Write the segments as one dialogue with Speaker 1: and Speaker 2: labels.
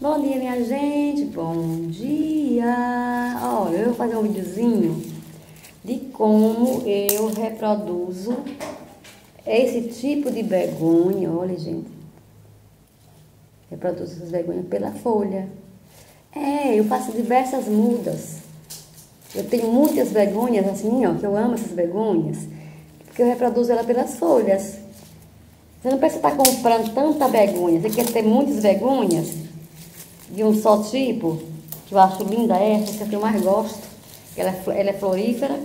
Speaker 1: Bom dia, minha gente. Bom dia. Olha, eu vou fazer um videozinho de como eu reproduzo esse tipo de begonha. Olha, gente. Reproduzo essas begonhas pela folha. É, eu faço diversas mudas. Eu tenho muitas begonhas assim, ó, que eu amo essas begonhas, porque eu reproduzo ela pelas folhas. Você não precisa estar comprando tanta begonha. Você quer ter muitas begonhas? De um só tipo, que eu acho linda essa, essa que eu mais gosto. Ela é, ela é florífera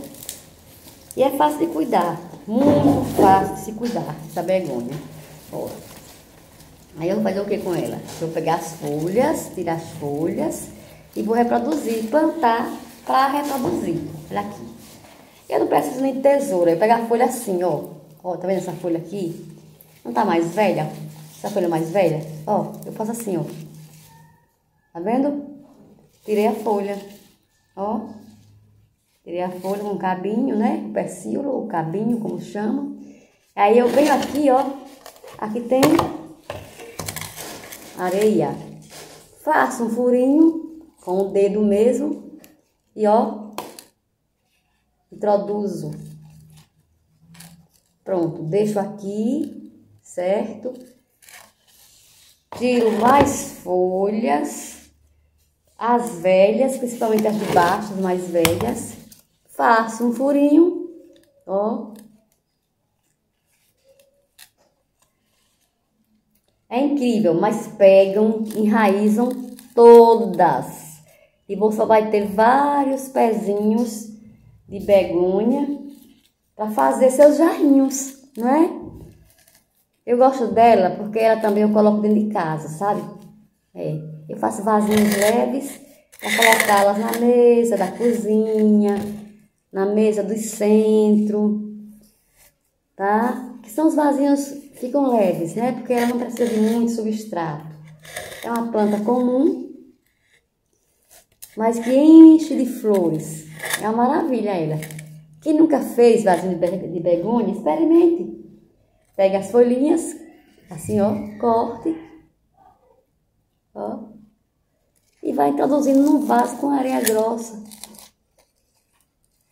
Speaker 1: e é fácil de cuidar, muito fácil de se cuidar, essa begonha. Ó. Aí eu vou fazer o que com ela? Eu vou pegar as folhas, tirar as folhas e vou reproduzir, plantar para reproduzir. Olha aqui. Eu não preciso nem de tesoura, eu pego a folha assim, ó. Ó, tá vendo essa folha aqui? Não tá mais velha? Essa folha mais velha? Ó, eu faço assim, ó. Tá vendo? Tirei a folha, ó. Tirei a folha com o cabinho, né? O pecíolo, o cabinho, como chama. Aí eu venho aqui, ó. Aqui tem areia. Faço um furinho com o dedo mesmo e ó, introduzo. Pronto, deixo aqui, certo? Tiro mais folhas as velhas, principalmente as de baixo, as mais velhas, faço um furinho, ó. É incrível, mas pegam, enraizam todas. E você vai ter vários pezinhos de begonha para fazer seus jarrinhos, não é? Eu gosto dela porque ela também eu coloco dentro de casa, sabe? É. Eu faço vasinhos leves para colocá-las na mesa da cozinha, na mesa do centro, tá? Que são os vasinhos ficam leves, né? Porque ela não precisa de muito substrato. É uma planta comum, mas que enche de flores. É uma maravilha ela. Quem nunca fez vasinho de begônia, experimente. Pega as folhinhas, assim ó, corte, ó, vai introduzindo num vaso com areia grossa.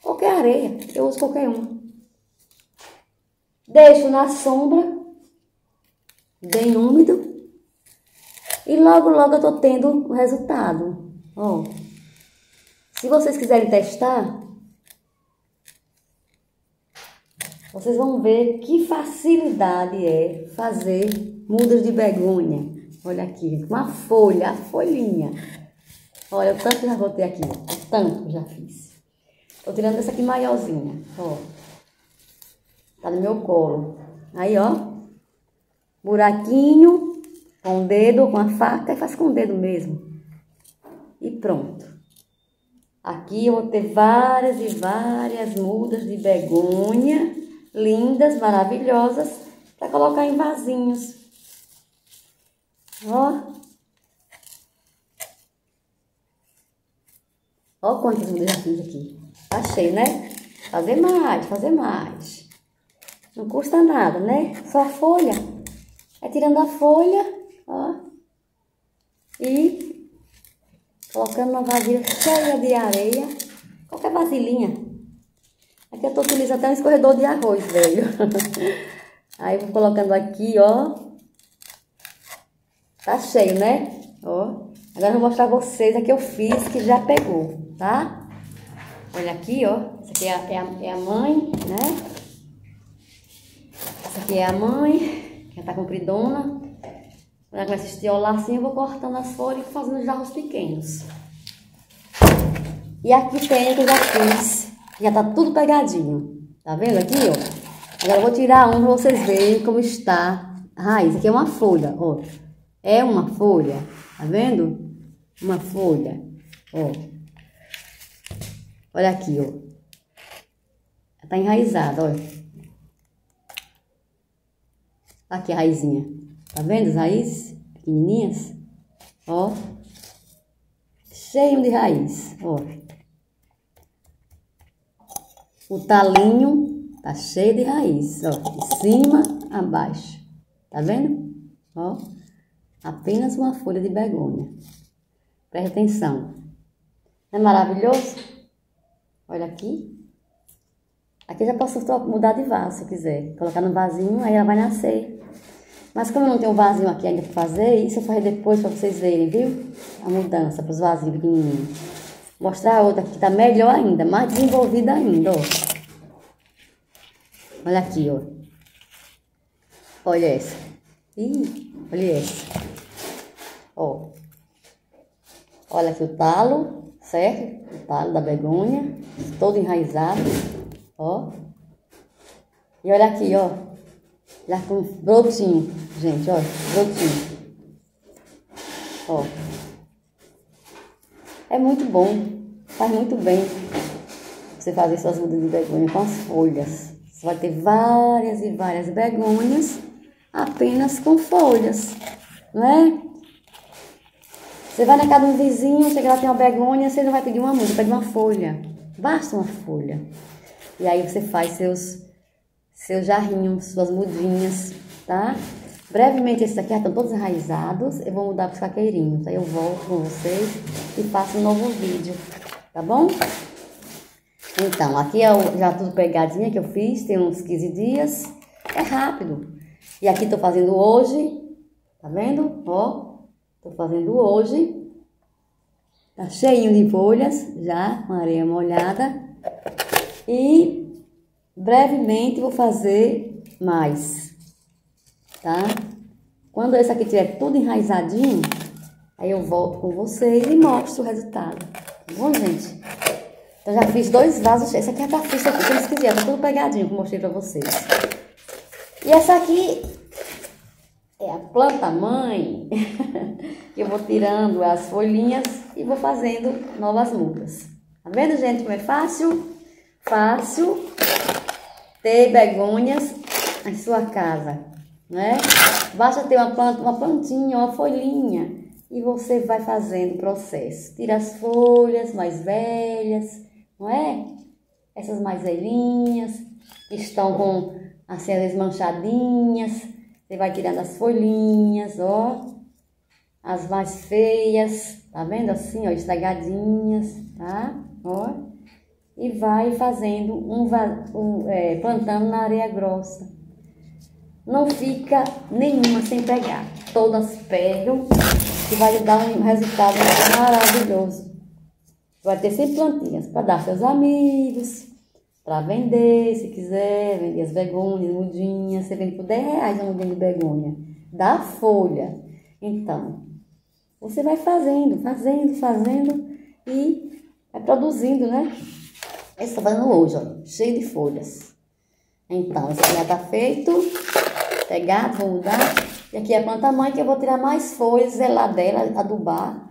Speaker 1: Qualquer areia, eu uso qualquer uma. Deixo na sombra, bem úmido, e logo, logo eu tô tendo o resultado. Ó, se vocês quiserem testar, vocês vão ver que facilidade é fazer mudas de begonha. Olha aqui, uma folha, a folhinha. Olha, o tanto que já botei aqui, o tanto que já fiz. Tô tirando essa aqui maiorzinha, ó. Tá no meu colo. Aí, ó. Buraquinho, com o dedo, com a faca, e faz com o dedo mesmo. E pronto. Aqui eu vou ter várias e várias mudas de begonha, lindas, maravilhosas, para colocar em vasinhos. Ó. Olha quantas mudas já aqui. Tá cheio, né? Fazer mais, fazer mais. Não custa nada, né? Só a folha. É tirando a folha, ó. E colocando uma vasilha cheia de areia. Qualquer vasilhinha. Aqui eu tô utilizando até um escorredor de arroz, velho. Aí vou colocando aqui, ó. Tá cheio, né? Ó. Agora eu vou mostrar pra vocês a que eu fiz que já pegou tá? Olha aqui, ó. Essa aqui é a, é a, é a mãe, né? Essa aqui é a mãe, que já tá compridona. Quando ela começa a estiolar assim, eu vou cortando as folhas e fazendo jarros pequenos. E aqui tem que eu já fiz. Já tá tudo pegadinho. Tá vendo aqui, ó? Agora eu vou tirar um pra vocês verem como está a raiz. Aqui é uma folha, ó. É uma folha, tá vendo? Uma folha, ó. Olha aqui, ó. Tá enraizada, olha. Aqui a raizinha. Tá vendo as raízes pequenininhas? Ó. Cheio de raiz, ó. O talinho tá cheio de raiz, ó. De cima a baixo. Tá vendo? Ó. Apenas uma folha de begônia. Preste atenção. Não é maravilhoso? Olha aqui. Aqui já posso mudar de vaso se quiser. Colocar no vasinho, aí ela vai nascer. Mas como eu não tenho um vasinho aqui ainda para fazer, isso eu farei depois para vocês verem, viu? A mudança para os vasinhos pequenininhos. Mostrar a outra que tá melhor ainda, mais desenvolvida ainda, ó. Olha aqui, ó. Olha essa. Ih, olha essa. Ó. Olha aqui o talo, certo? O talo da begônia, todo enraizado. Ó. E olha aqui, ó. Já com brotinho, gente, ó. Brotinho. Ó. É muito bom. Faz muito bem você fazer suas mudas de begônia com as folhas. Você vai ter várias e várias begônias apenas com folhas, não é? Você vai na casa de um vizinho, chega lá tem uma begônia, você não vai pedir uma muda, pede uma folha. Basta uma folha. E aí você faz seus, seus jarrinhos, suas mudinhas, tá? Brevemente esses aqui estão todos enraizados. Eu vou mudar para os caqueirinhos. Aí eu volto com vocês e faço um novo vídeo, tá bom? Então, aqui é o, já tudo pegadinha que eu fiz, tem uns 15 dias. É rápido. E aqui tô fazendo hoje, tá vendo? Ó, tô fazendo hoje. Tá cheinho de folhas, já, com areia molhada. E brevemente vou fazer mais, tá? Quando esse aqui tiver tudo enraizadinho, aí eu volto com vocês e mostro o resultado. Tá bom, gente? Então já fiz dois vasos. Esse aqui tá fiz aqui, como vocês quiserem, tá tudo pegadinho, que eu mostrei pra vocês. E essa aqui é a planta mãe, que eu vou tirando as folhinhas e vou fazendo novas mudas. Tá vendo, gente, como é fácil? Fácil ter begônias em sua casa, né? Basta ter uma planta, uma plantinha, uma folhinha e você vai fazendo o processo. Tira as folhas mais velhas, não é? Essas mais velhinhas, que estão com assim, as manchadinhas. Você vai tirando as folhinhas, ó. As mais feias, tá vendo assim, ó, estragadinhas, tá? Ó e vai fazendo um, um é, plantando na areia grossa. Não fica nenhuma sem pegar. Todas pegam e vai dar um resultado maravilhoso. Vai ter sempre plantinhas para dar seus amigos, para vender, se quiser, vender as begônias, mudinhas. Você vende por 10 reais a mudinha de begônia. Da folha. Então, você vai fazendo, fazendo, fazendo e vai produzindo, né? Tá fazendo hoje, ó, cheio de folhas. Então, esse aqui já tá feito. Pegado, vou mudar. E aqui é a planta mãe que eu vou tirar mais folhas, zelar dela, adubar.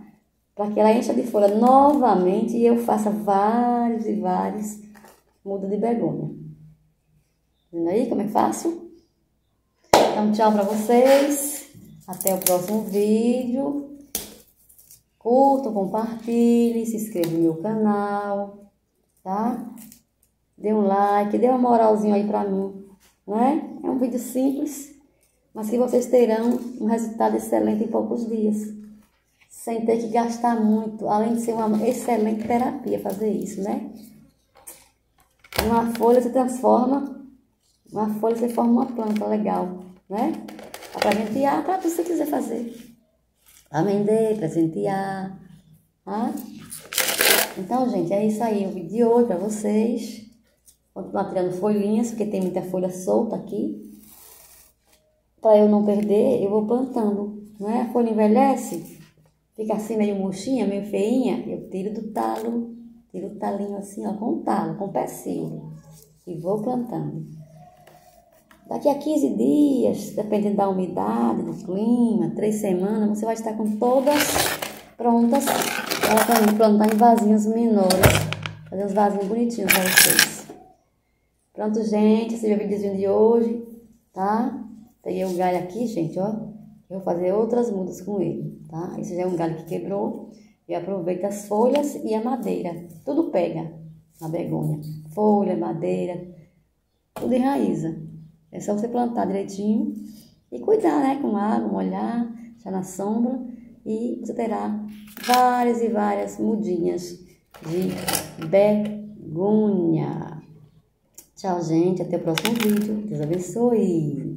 Speaker 1: Para que ela encha de folha novamente e eu faça vários e vários mudas de begônia. Vendo aí como é fácil? Então, tchau para vocês. Até o próximo vídeo. Curta, compartilhe, se inscreva no meu canal tá? Dê um like, dê uma moralzinha aí pra mim, né? É um vídeo simples, mas que vocês terão um resultado excelente em poucos dias. Sem ter que gastar muito, além de ser uma excelente terapia fazer isso, né? Uma folha se transforma, uma folha se forma uma planta legal, né? Pra presentear, para você quiser fazer. Pra vender, presentear, tá? Então, gente, é isso aí o vídeo de hoje para vocês. Continuar tirando folhinhas, porque tem muita folha solta aqui. Para eu não perder, eu vou plantando, né? A folha envelhece, fica assim meio murchinha, meio feinha, eu tiro do talo, tiro o talinho assim, ó, com o talo, com o pecílio. E vou plantando. Daqui a 15 dias, dependendo da umidade, do clima, três semanas, você vai estar com todas prontas ela também plantar em vasinhos menores. Fazer uns vasinhos bonitinhos pra vocês. Pronto, gente. Esse é o videozinho de hoje, tá? Peguei o galho aqui, gente, ó. Eu vou fazer outras mudas com ele, tá? Esse já é um galho que quebrou. Eu aproveito as folhas e a madeira. Tudo pega na begônia. Folha, madeira, tudo enraiza. É só você plantar direitinho e cuidar, né? Com água, molhar. já na sombra, e você terá várias e várias mudinhas de begonha. Tchau, gente. Até o próximo vídeo. Deus abençoe.